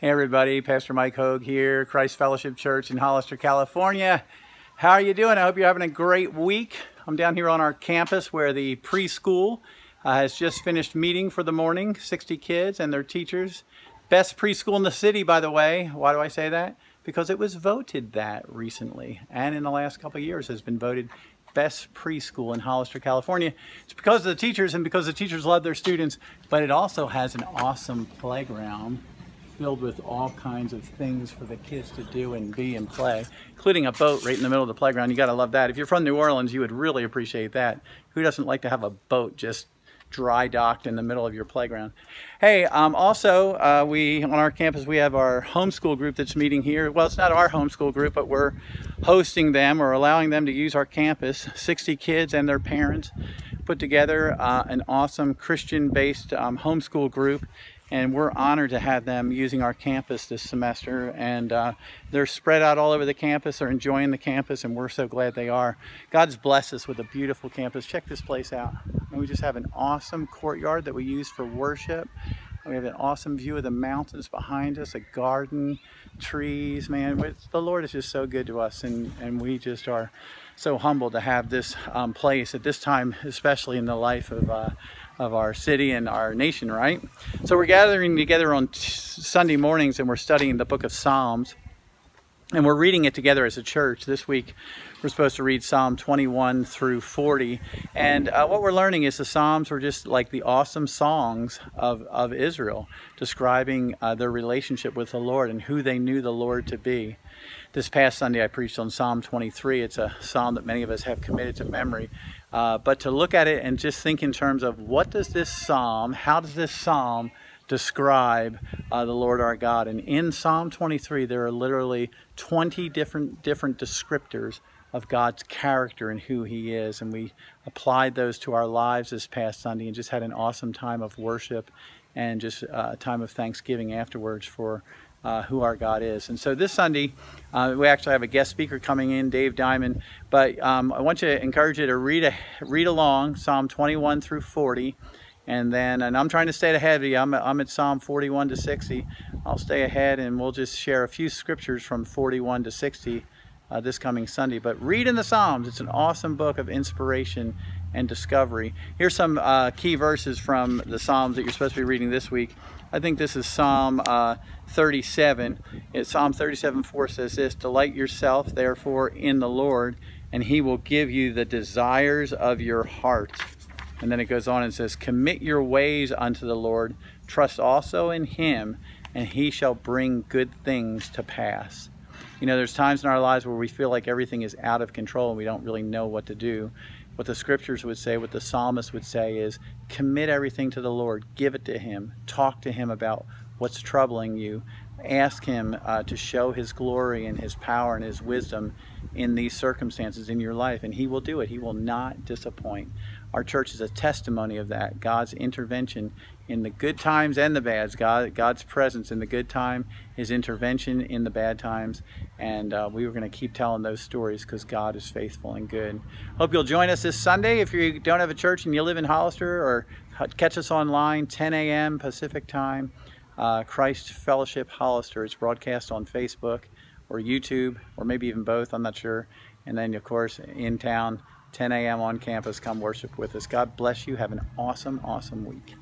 Hey everybody, Pastor Mike Hogue here, Christ Fellowship Church in Hollister, California. How are you doing? I hope you're having a great week. I'm down here on our campus where the preschool uh, has just finished meeting for the morning, 60 kids and their teachers. Best preschool in the city, by the way. Why do I say that? Because it was voted that recently and in the last couple of years has been voted best preschool in Hollister, California. It's because of the teachers and because the teachers love their students, but it also has an awesome playground filled with all kinds of things for the kids to do and be and play, including a boat right in the middle of the playground. You gotta love that. If you're from New Orleans, you would really appreciate that. Who doesn't like to have a boat just dry docked in the middle of your playground. Hey, um, also, uh, we on our campus, we have our homeschool group that's meeting here. Well, it's not our homeschool group, but we're hosting them or allowing them to use our campus. 60 kids and their parents put together uh, an awesome Christian-based um, homeschool group and we're honored to have them using our campus this semester. And uh, they're spread out all over the campus. They're enjoying the campus and we're so glad they are. God's blessed us with a beautiful campus. Check this place out. And we just have an awesome courtyard that we use for worship. We have an awesome view of the mountains behind us a garden trees man. The lord is just so good to us and and we just are so humbled to have this um, place at this time especially in the life of uh, of our city and our nation, right? So we're gathering together on Sunday mornings and we're studying the book of Psalms. And we're reading it together as a church. This week, we're supposed to read Psalm 21 through 40. And uh, what we're learning is the Psalms were just like the awesome songs of, of Israel, describing uh, their relationship with the Lord and who they knew the Lord to be. This past Sunday, I preached on Psalm 23. It's a psalm that many of us have committed to memory. Uh, but to look at it and just think in terms of what does this psalm, how does this psalm describe uh, the Lord our God? And in Psalm 23, there are literally 20 different, different descriptors of God's character and who he is. And we applied those to our lives this past Sunday and just had an awesome time of worship and just uh, a time of thanksgiving afterwards for uh, who our God is. And so this Sunday, uh, we actually have a guest speaker coming in, Dave Diamond. But um, I want you to encourage you to read a, read along Psalm 21 through 40. And then, and I'm trying to stay ahead of you. I'm, I'm at Psalm 41 to 60. I'll stay ahead and we'll just share a few scriptures from 41 to 60 uh, this coming Sunday. But read in the Psalms. It's an awesome book of inspiration and discovery. Here's some uh, key verses from the Psalms that you're supposed to be reading this week. I think this is Psalm uh, 37. It, Psalm 37 4 says this Delight yourself, therefore, in the Lord, and he will give you the desires of your heart. And then it goes on and says, Commit your ways unto the Lord, trust also in him, and he shall bring good things to pass. You know, there's times in our lives where we feel like everything is out of control and we don't really know what to do. What the scriptures would say, what the psalmist would say is commit everything to the Lord, give it to Him, talk to Him about what's troubling you, ask Him uh, to show His glory and His power and His wisdom in these circumstances in your life, and He will do it. He will not disappoint. Our church is a testimony of that. God's intervention in the good times and the bads. God, God's presence in the good time, His intervention in the bad times. And uh, we were going to keep telling those stories because God is faithful and good. Hope you'll join us this Sunday. If you don't have a church and you live in Hollister or catch us online, 10 a.m. Pacific time. Uh, Christ Fellowship Hollister. It's broadcast on Facebook or YouTube or maybe even both. I'm not sure. And then, of course, in town 10 a.m. on campus. Come worship with us. God bless you. Have an awesome, awesome week.